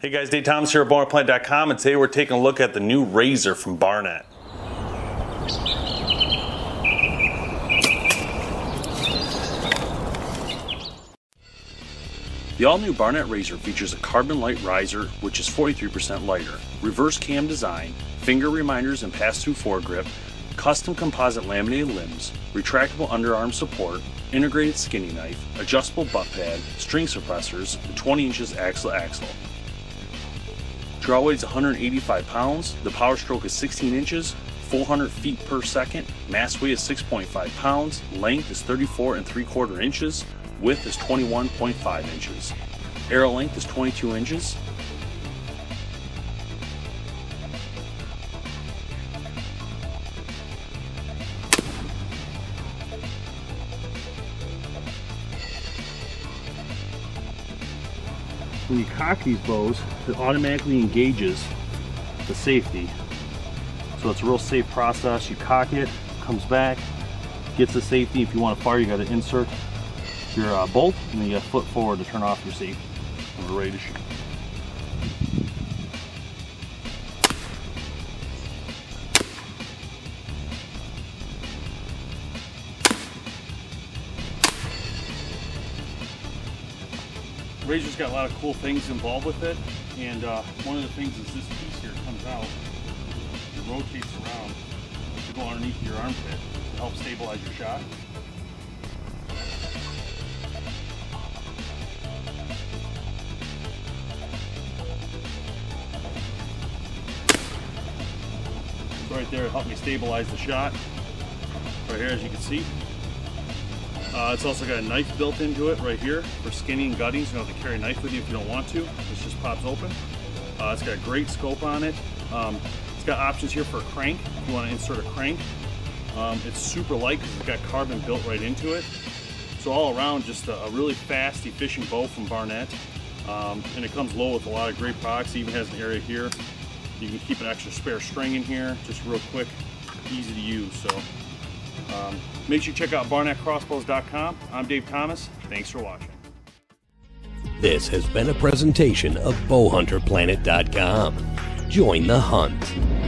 Hey guys, Dave Thomas here at BowhunterPlanet.com, and today we're taking a look at the new Razr from Barnett. The all-new Barnett Razr features a carbon light riser, which is 43% lighter, reverse cam design, finger reminders and pass-through foregrip, custom composite laminated limbs, retractable underarm support, integrated skinny knife, adjustable butt pad, string suppressors, and 20 inches axle axle. Draw weight is 185 pounds, the power stroke is 16 inches, 400 feet per second, mass weight is 6.5 pounds, length is 34 and 3 quarter inches, width is 21.5 inches. Arrow length is 22 inches, when you cock these bows, it automatically engages the safety. So it's a real safe process. You cock it, comes back, gets the safety. If you want to fire, you got to insert your uh, bolt, and then you got to foot forward to turn off your safety. And we're ready to shoot. Razr's got a lot of cool things involved with it, and uh, one of the things is this piece here comes out, it rotates around to go underneath your armpit to help stabilize your shot. Right there, it helped me stabilize the shot. Right here, as you can see, uh, it's also got a knife built into it right here for skinning and gutting, so you don't have to carry a knife with you if you don't want to. This just pops open. Uh, it's got a great scope on it. Um, it's got options here for a crank, if you want to insert a crank. Um, it's super light because it's got carbon built right into it. So all around, just a, a really fast, efficient bow from Barnett. Um, and it comes low with a lot of great products. It even has an area here. You can keep an extra spare string in here, just real quick, easy to use. So um, make sure you check out barnettcrossbows.com. I'm Dave Thomas. Thanks for watching. This has been a presentation of bowhunterplanet.com. Join the hunt.